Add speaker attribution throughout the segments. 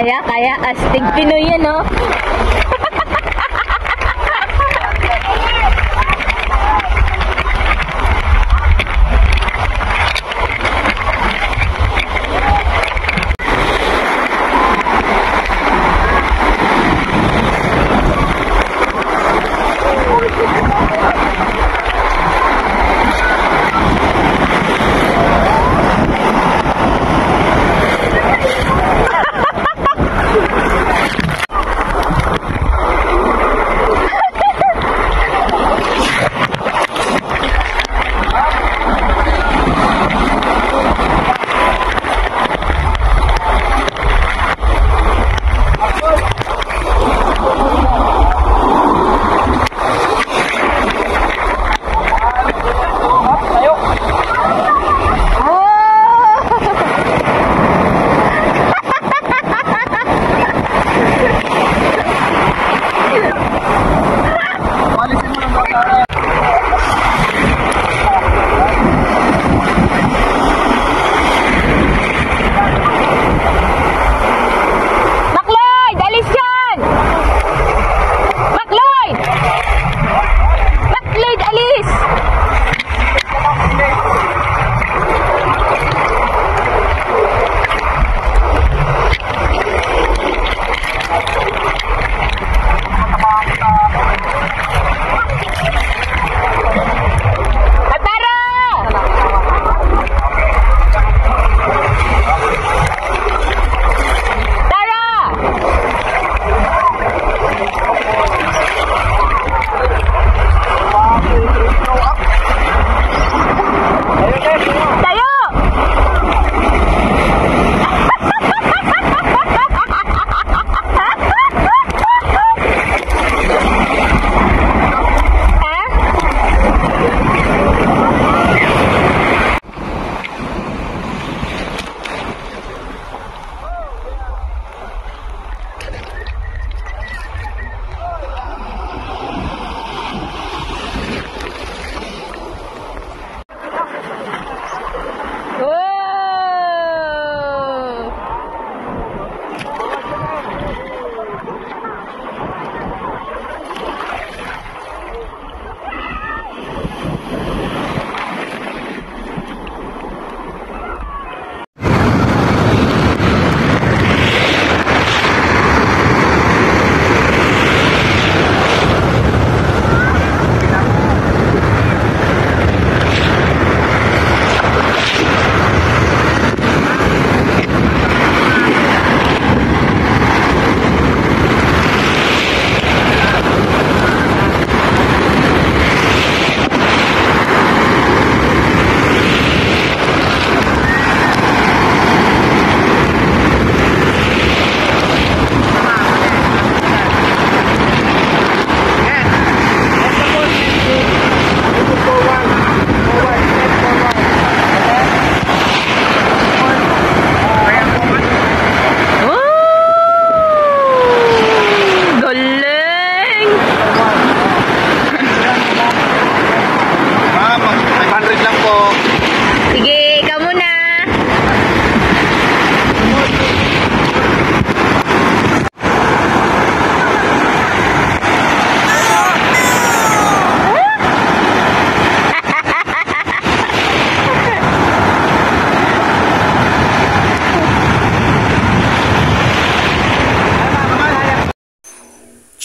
Speaker 1: kaya, kaya. Astig Pinoy yan, no?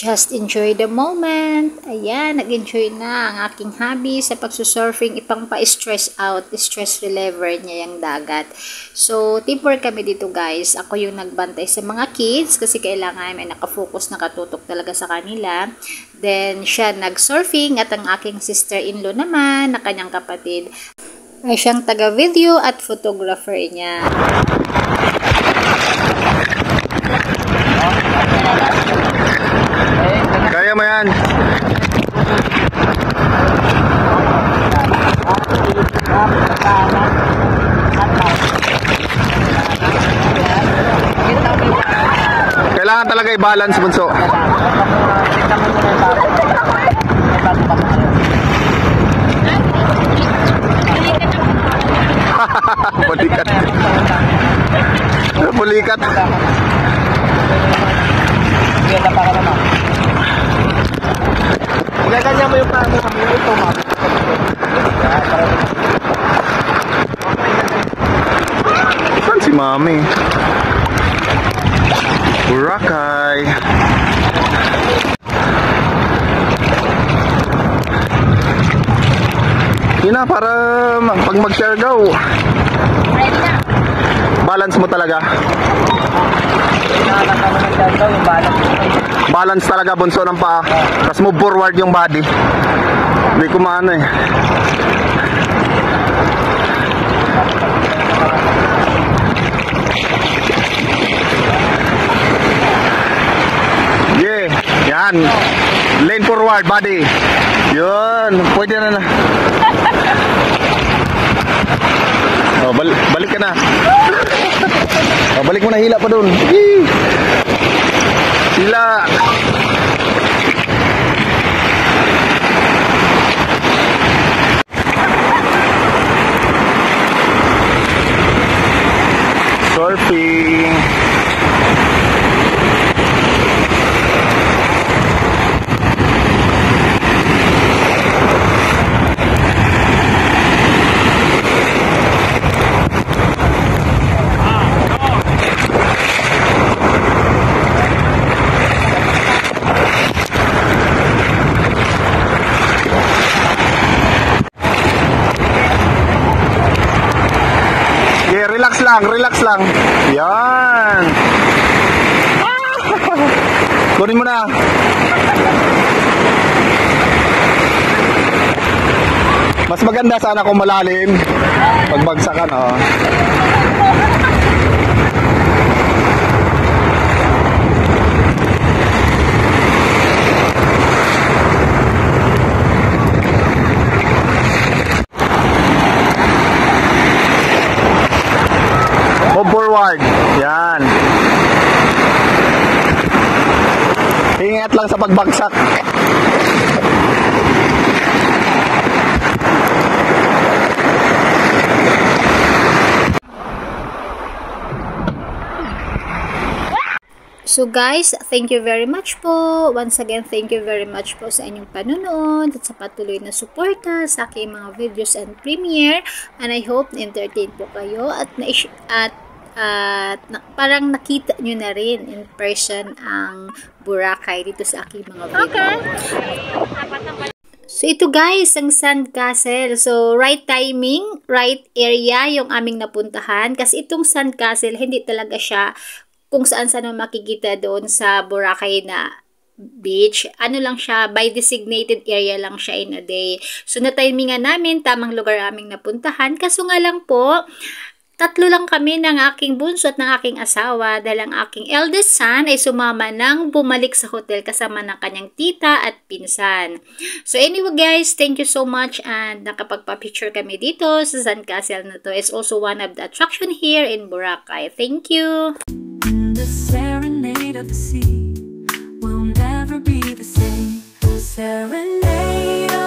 Speaker 1: Just enjoy the moment. Ayan, nag-enjoy na ang aking hobby sa pagsusurfing. Ipang pa-stress out, stress reliever niya yung dagat. So, teamwork kami dito guys. Ako yung nagbantay sa mga kids kasi kailangan may nakafocus, nakatutok talaga sa kanila. Then, siya nag-surfing at ang aking sister-in-law naman, na kanyang kapatid, ay siyang taga-video at photographer niya.
Speaker 2: Mo yan. Kailangan talaga i-balance, bunso. Bulikat. Bulikat.
Speaker 3: Yung plano kami. Ito, ma'am.
Speaker 2: Saan si Mami? Boracay. Yun na, para pag mag-share daw. Balance mo talaga.
Speaker 3: Balance
Speaker 2: talaga bunso ng paa. Tapos move forward yung body. Hindi ko maano eh. Yeah, yan. Lane forward, body. Yun, pwede na na. Oh, bal- balik ka na. Oh, balik mo na hila pa. Yee! Hila. Surfing. Yeah, relax lang, relax lang. Yan. Kunin mo na. Mas maganda sana kung malalim. Pagbagsakan, oh. Move forward. Yan. Ingat lang sa pagbagsak.
Speaker 1: So guys, thank you very much po. Once again, thank you very much po sa inyong panonood at sa patuloy na suporta sa aking mga videos and premiere. And I hope na-entertain po kayo at na at at na, parang nakita nyo na rin in person ang Boracay dito sa aking mga video. So ito guys, ang sandcastle. So right timing, right area yung aming napuntahan kasi itong sandcastle hindi talaga siya kung saan saan mo makikita doon sa Boracay na beach. Ano lang siya, by designated area lang siya in a day. So na-timingan namin, tamang lugar aming napuntahan. Kaso nga lang po, Tatlo lang kami ng aking bunso at ng aking asawa dahil ang aking eldest son ay sumama nang bumalik sa hotel kasama ng kanyang tita at pinsan. So anyway guys, thank you so much and nakapagpa-picture kami dito sa Sandcastle na to. It's also one of the attraction here in Boracay. Thank you!
Speaker 4: The serenade of the sea will never be the same. Serenade